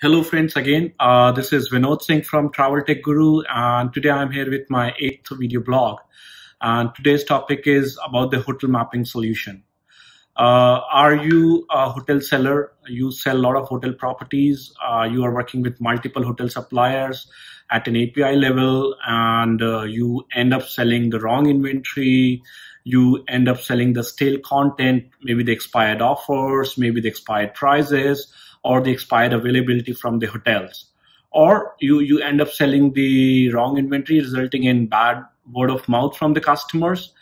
Hello, friends, again. Uh, this is Vinod Singh from Travel Tech Guru, and today I'm here with my eighth video blog. And today's topic is about the hotel mapping solution. Uh, are you a hotel seller? You sell a lot of hotel properties. Uh, you are working with multiple hotel suppliers at an API level, and uh, you end up selling the wrong inventory. You end up selling the stale content, maybe the expired offers, maybe the expired prices or the expired availability from the hotels. Or you you end up selling the wrong inventory resulting in bad word of mouth from the customers.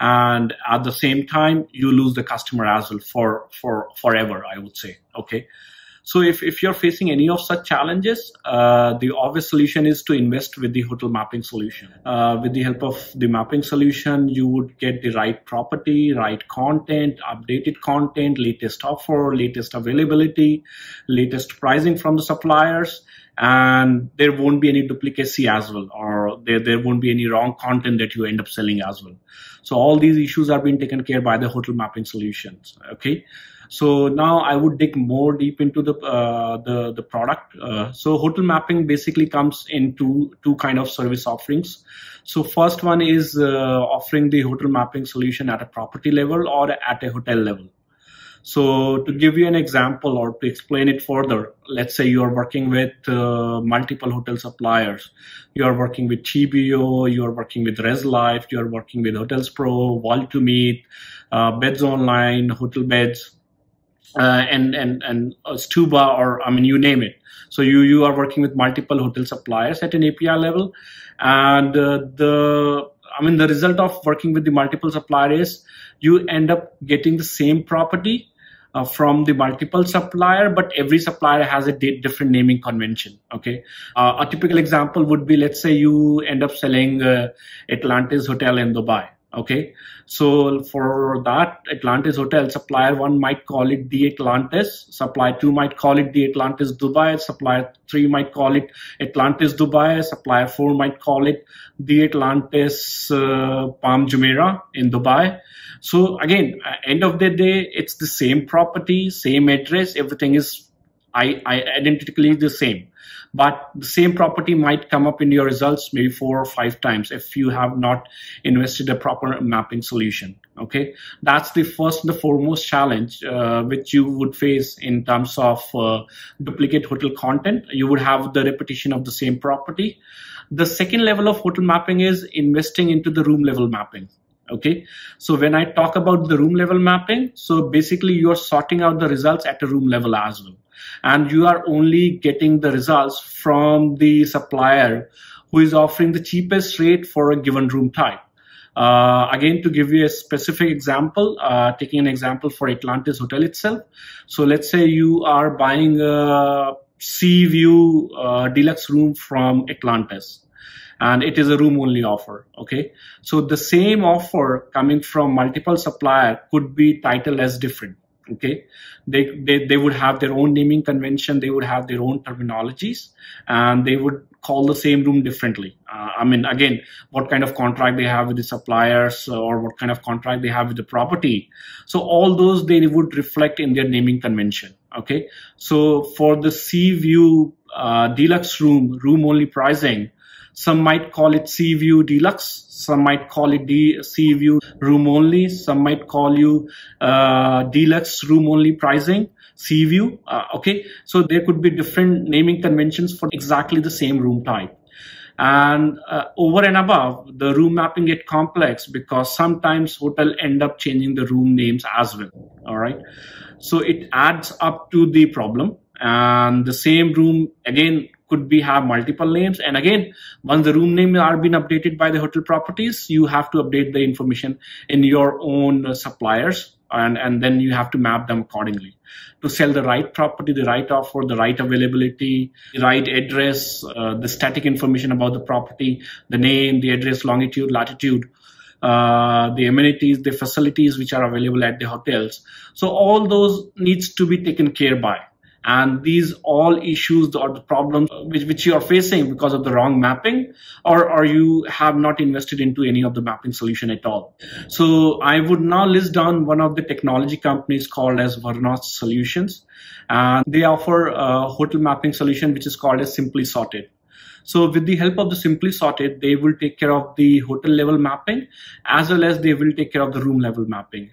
And at the same time you lose the customer as well for for forever i would say. Okay so if, if you're facing any of such challenges, uh, the obvious solution is to invest with the hotel mapping solution. Uh, with the help of the mapping solution, you would get the right property, right content, updated content, latest offer, latest availability, latest pricing from the suppliers, and there won't be any duplicacy as well, or there, there won't be any wrong content that you end up selling as well. So all these issues are being taken care by the hotel mapping solutions. Okay. So now I would dig more deep into the uh, the the product. Uh, so hotel mapping basically comes in two two kind of service offerings. So first one is uh, offering the hotel mapping solution at a property level or at a hotel level. So to give you an example or to explain it further, let's say you are working with uh, multiple hotel suppliers. You are working with TBO, you are working with RezLive, you are working with Hotels Pro, World2Meet, uh, Beds Online, Hotel Beds, uh, and and and uh, Stuba, or I mean, you name it. So you you are working with multiple hotel suppliers at an API level, and uh, the I mean the result of working with the multiple suppliers you end up getting the same property uh, from the multiple supplier, but every supplier has a different naming convention. Okay, uh, a typical example would be let's say you end up selling uh, Atlantis Hotel in Dubai. Okay, so for that Atlantis Hotel, supplier one might call it the Atlantis, supplier two might call it the Atlantis Dubai, supplier three might call it Atlantis Dubai, supplier four might call it the Atlantis uh, Palm Jumeirah in Dubai. So again, end of the day, it's the same property, same address, everything is I, I identically the same. But the same property might come up in your results maybe four or five times if you have not invested a proper mapping solution okay? That's the first and the foremost challenge uh, which you would face in terms of uh, duplicate hotel content. You would have the repetition of the same property. The second level of hotel mapping is investing into the room level mapping okay? So when i talk about the room level mapping so basically you are sorting out the results at a room level as well. And you are only getting the results from the supplier who is offering the cheapest rate for a given room type. Uh, again, to give you a specific example, uh, taking an example for Atlantis Hotel itself. So let's say you are buying a sea view uh, deluxe room from Atlantis and it is a room only offer okay? So the same offer coming from multiple supplier could be titled as different okay? They, they they would have their own naming convention they would have their own terminologies and they would call the same room differently. Uh, i mean again what kind of contract they have with the suppliers or what kind of contract they have with the property. So all those they would reflect in their naming convention okay? So for the sea view uh, deluxe room room only pricing some might call it Sea View Deluxe. Some might call it D- Sea View Room Only. Some might call you uh, Deluxe Room Only pricing. Sea View. Uh, okay, so there could be different naming conventions for exactly the same room type. And uh, over and above, the room mapping get complex because sometimes hotel end up changing the room names as well. All right, so it adds up to the problem. And the same room again could be have multiple names. And again once the room names are being updated by the hotel properties you have to update the information in your own uh, suppliers and and then you have to map them accordingly. To sell the right property the right offer the right availability the right address uh, the static information about the property the name the address longitude latitude uh, the amenities the facilities which are available at the hotels. So all those needs to be taken care by and these all issues or the problems which, which you are facing because of the wrong mapping or, or you have not invested into any of the mapping solution at all. So I would now list down one of the technology companies called as Vernost Solutions. And they offer a hotel mapping solution which is called as Simply Sorted. So with the help of the Simply Sorted, they will take care of the hotel level mapping as well as they will take care of the room level mapping.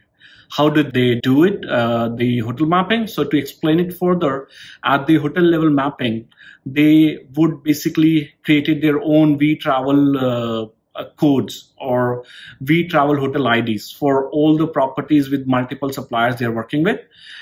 How did they do it? Uh, the hotel mapping. So to explain it further, at the hotel level mapping, they would basically created their own vTravel uh, codes or vTravel hotel IDs for all the properties with multiple suppliers they're working with.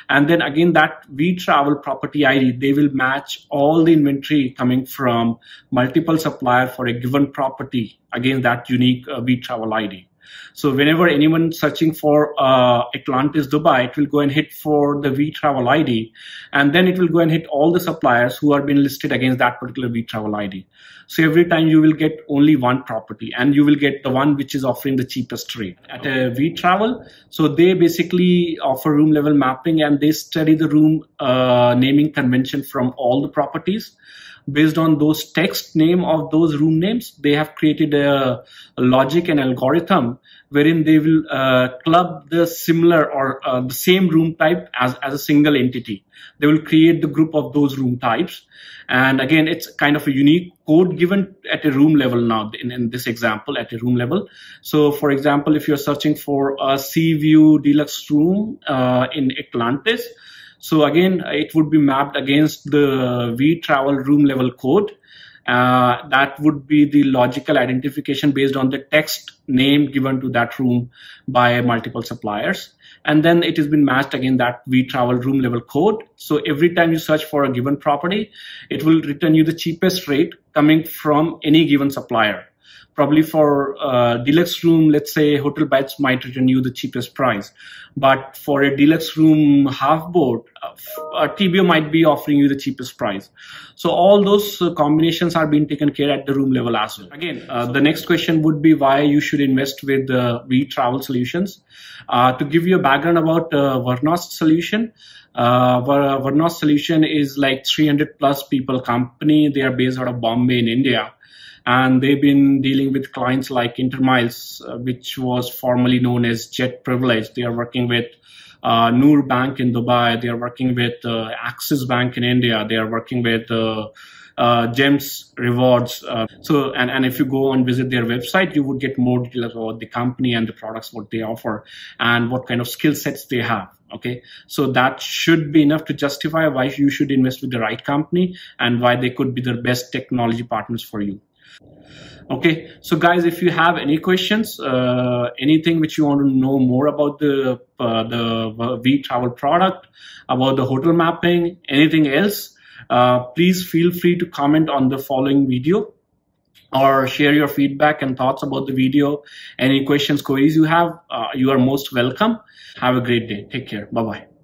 And then again, that vTravel property ID, they will match all the inventory coming from multiple supplier for a given property against that unique uh, travel ID. So whenever anyone searching for uh, Atlantis Dubai, it will go and hit for the vTravel ID, and then it will go and hit all the suppliers who are being listed against that particular vTravel ID. So every time you will get only one property, and you will get the one which is offering the cheapest rate at a vTravel. So they basically offer room level mapping, and they study the room uh, naming convention from all the properties based on those text name of those room names, they have created a, a logic and algorithm wherein they will uh, club the similar or uh, the same room type as, as a single entity. They will create the group of those room types. And again, it's kind of a unique code given at a room level now in, in this example at a room level. So for example, if you're searching for a sea view deluxe room uh, in Atlantis, so again, it would be mapped against the vTravel room level code. Uh, that would be the logical identification based on the text name given to that room by multiple suppliers. And then it has been matched again that vTravel room level code. So every time you search for a given property, it will return you the cheapest rate coming from any given supplier probably for a deluxe room, let's say Hotel Beds might return you the cheapest price. But for a deluxe room half board, uh, TBO might be offering you the cheapest price. So all those uh, combinations are being taken care at the room level as well. Again, uh, the next question would be why you should invest with uh, Travel Solutions. Uh, to give you a background about uh, Vernost Solution, uh, Vernost Solution is like 300 plus people company. They are based out of Bombay in India and they've been dealing with clients like Intermiles, uh, which was formerly known as Jet Privilege. They are working with uh, Noor Bank in Dubai. They are working with uh, Axis Bank in India. They are working with uh, uh, Gems Rewards. Uh, so, and, and if you go and visit their website, you would get more details about the company and the products, what they offer, and what kind of skill sets they have. Okay, so that should be enough to justify why you should invest with the right company and why they could be the best technology partners for you. Okay, so guys, if you have any questions, uh, anything which you want to know more about the uh, the vTravel product, about the hotel mapping, anything else, uh, please feel free to comment on the following video or share your feedback and thoughts about the video. Any questions, queries you have, uh, you are most welcome. Have a great day. Take care. Bye bye.